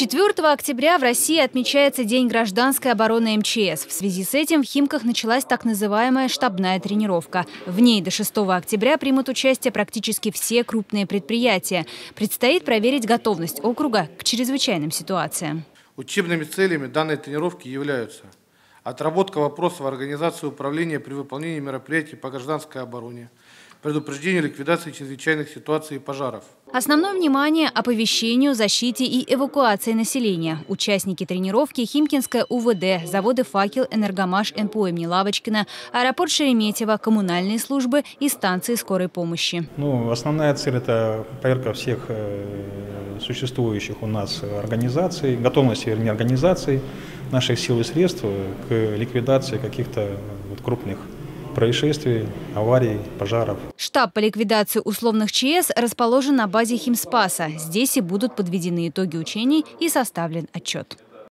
4 октября в России отмечается День гражданской обороны МЧС. В связи с этим в Химках началась так называемая штабная тренировка. В ней до 6 октября примут участие практически все крупные предприятия. Предстоит проверить готовность округа к чрезвычайным ситуациям. Учебными целями данной тренировки являются отработка вопросов организации управления при выполнении мероприятий по гражданской обороне, предупреждению ликвидации чрезвычайных ситуаций и пожаров. Основное внимание – оповещению, защите и эвакуации населения. Участники тренировки – Химкинская УВД, заводы «Факел», «Энергомаш», НПО имени Лавочкина, аэропорт Шереметьево, коммунальные службы и станции скорой помощи. Ну, основная цель – это проверка всех э, существующих у нас организаций, готовности, вернее, организаций наших сил и средств к ликвидации каких-то вот крупных происшествий, аварий, пожаров. Штаб по ликвидации условных ЧС расположен на базе Химспаса. Здесь и будут подведены итоги учений и составлен отчет.